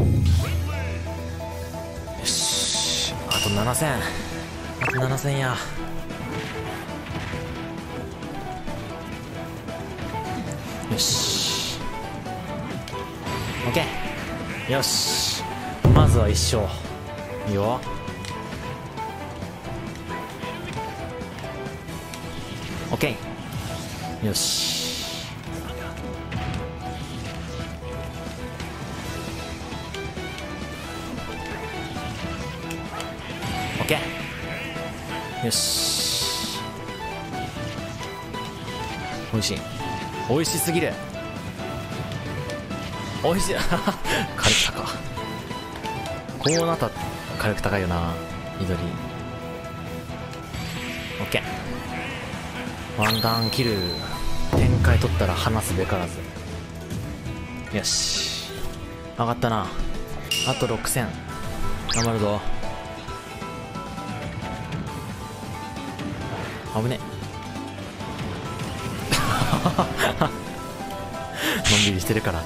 よし。あと7000あと7000や。よし。OK よし。まずは一勝。いいよ。オッケー。よし。オッケーよし。美味しい。美味しすぎる。美味しい。火力高こうなったら火力高いよな。緑。オッケーワンダンキル展開取ったら離すべからず。よし。上がったな。あと6000頑張るぞ。危ね のんびりしてるから。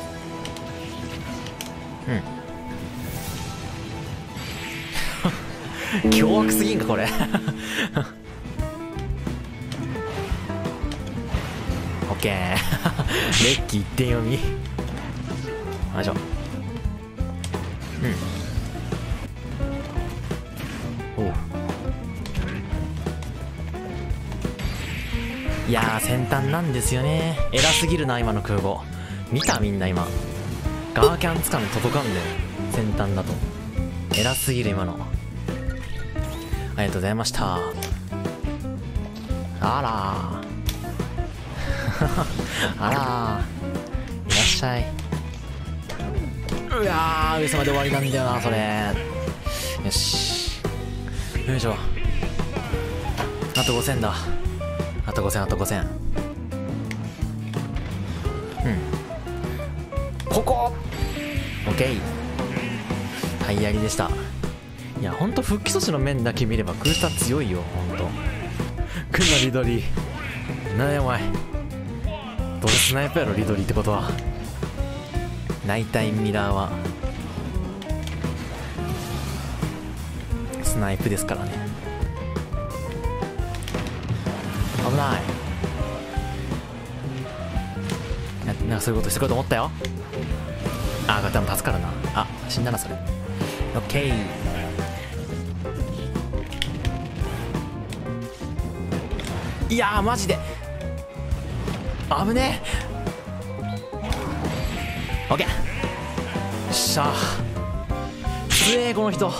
うん。凶悪すぎんかこれ。オッケー。レッキー一点読み。よいしょ。うん。いやー先端なんですよね。偉すぎるな今の空母。見たみんな今。ガーキャンつかみ届かんだよ。先端だと。偉すぎる今の。ありがとうございました。あら あらいらっしゃい。うわー上様で終わりなんだよなそれ。よし。よいしょ。あと5000だ。あと5千あと5千うん。ここ。OK はいやりでした。いやほんと復帰措置の面だけ見れば空下強いよほんとくんなリドリー。なんやお前。どれスナイプやろリドリーってことは。ナイタイミラーは。スナイプですからね。ない。やなんかそういうことしてくると思ったよ。ああでも助かるな。あ死んだなそれ。オッケー。いやーマジで。危ねえ。オッケー。よっしゃ強えこの人。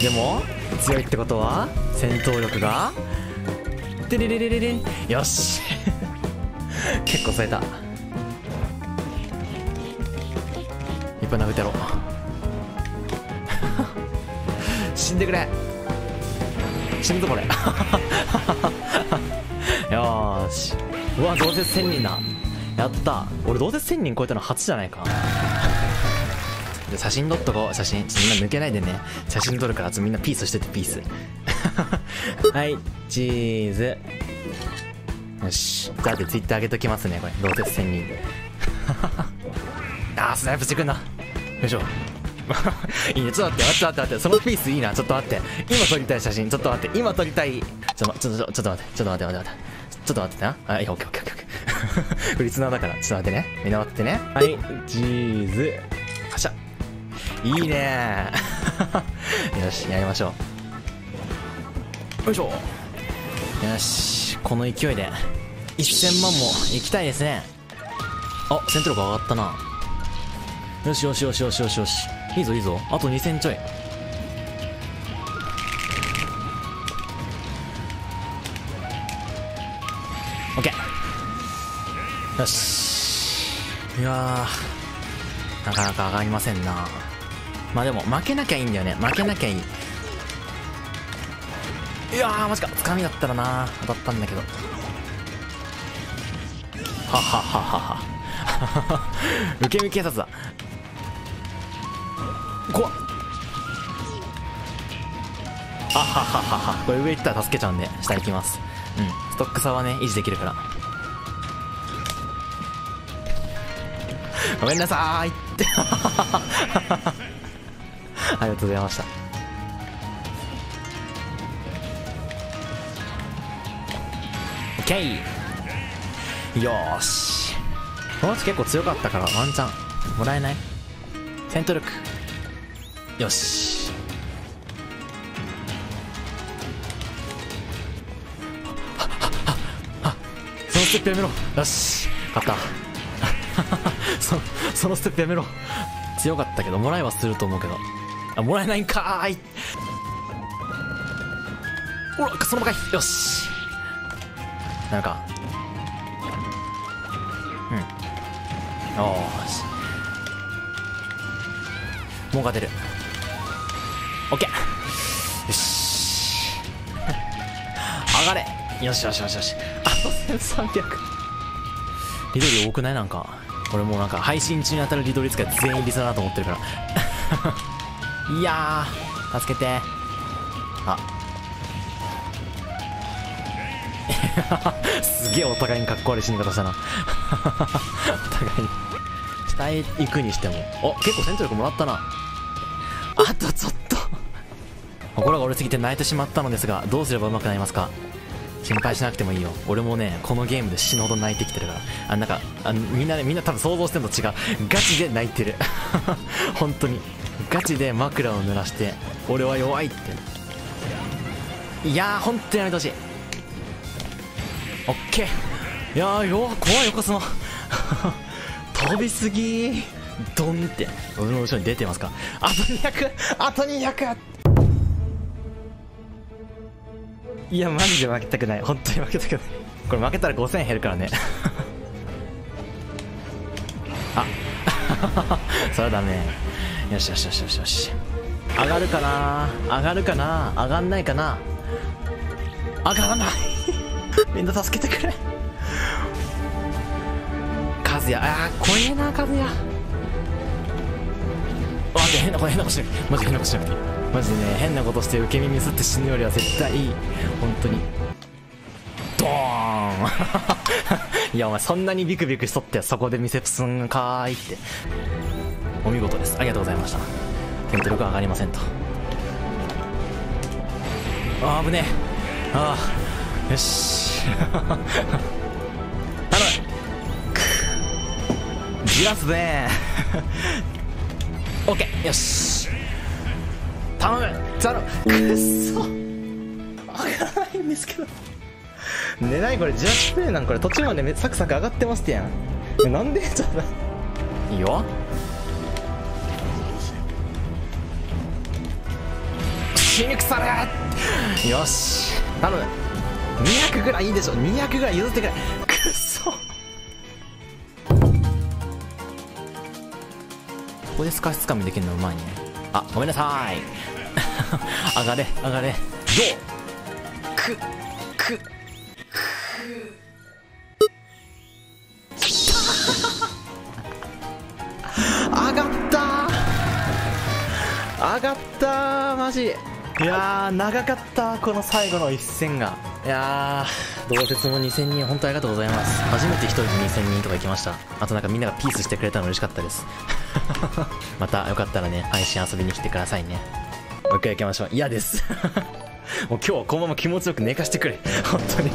でも強いってことは？戦闘力が。てれれれれれよし。結構釣れた。いっぱい殴ってやろう。死んでくれ。死ぬぞこれ。よし。うわ同説1000人だ。やった。俺同説1000人超えたの初じゃないか。で写真撮っとこう。写真。みんな抜けないでね。写真撮るからみんなピースしててピース。はいチーズ。よし。じゃあでツイッター上げときますねこれ。同説1000人あースナイプしてくんな。よいしょ。いいね。ちょっと待って待って待って待って。そのピースいいな。ちょっと待って。今撮りたい写真。ちょっと待って。今撮りたい。ちょちょちょちょっと待って。ちょっと待って待って待って。ちょっと待ってな。あいやオッケーオッケーオッケーオッケー。これ リスナーだから。ちょっと待ってね。みんな待ってね。はい。チーズ。はしゃいいね。よしやりましょうよいしょ。よしこの勢いで。1000万もいきたいですね。あ戦闘力上がったな。よしよしよしよしよしよし。いいぞいいぞ。あと2000ちょい。オッケー。よし。いやなかなか上がりませんな。まあでも負けなきゃいいんだよね。負けなきゃいい。いやーマジか。つかみだったらな当たったんだけど。ははははは。受け身警察だ。怖っ。あはははは。これ上行ったら助けちゃうんで下行きます。うん。ストック差はね維持できるから。ごめんなさーいって。ありがとうございました。ケーよーし。この人結構強かったからワンチャン。もらえない？戦闘力よし。そのステップやめろ。よし。勝った。そそのステップやめろ。強かったけどもらえはすると思うけど。あもらえないんかーい。ほらそのまかい。よし。なんか。うん。よし。もう勝てる。オッケー。よし。上がれ。よしよしよしよし。あと1300リドリ多くない？なんか。俺もうなんか配信中に当たるリドリ使い全員リスナーだと思ってるから。いや助けて。あ。すげえお互いにかっこ悪い死に方したな。お互いに。下へ行くにしても。お結構戦闘力もらったな。あとちょっと。心が折れすぎて泣いてしまったのですがどうすれば上手くなりますか？心配しなくてもいいよ。俺もねこのゲームで死ぬほど泣いてきてるから。あなんかあみんなねみんな多分想像してるのと違う。ガチで泣いてる。本当に。ガチで枕を濡らして俺は弱いって。いやー本当にやめてほしいオッケー。いやーよ怖いよこその。飛びすぎ。ドンって。俺の後ろに出てますか。あと200あと200いやマジで負けたくない。本当に負けたくない。これ負けたら5000減るからね。あ。それはダメ。よしよしよしよしよし。上がるかな。上がるかな。上がんないかな。上がらない。みんな助けてくれ。和也。あー怖えな和也。待って変なこと変なことしなくてマジ変なことしなくてマジでね変なことして受け身ミスって死ぬよりは絶対いい。本当に。ドーン。いやお前そんなにビクビクしとってそこで見せプすんかーいって。お見事です。ありがとうございました。戦闘力上がりませんと。あー危ねえ。ああよし頼むじらすぜオッケーよし頼む頼むくっそ上がらないんですけどね何これ18プレイなんこれ途中までめサクサク上がってますってやんえなんでちょっといいよ死肉されよし頼む。200ぐらいいいでしょ200ぐらい譲ってくれ。くっそ。ここでスカシつかみできるのうまいね。あごめんなさい。上がれ上がれ。どう？くく上がった上がったマジ。いやー長かったこの最後の一戦がいやー同説も2000人本当ありがとうございます。初めて一人で2000人とか行きました。あとなんかみんながピースしてくれたの嬉しかったです。またよかったらね配信遊びに来てくださいね。もう一回行きましょう。嫌です。もう今日はこのまま気持ちよく寝かしてくれ。本当に。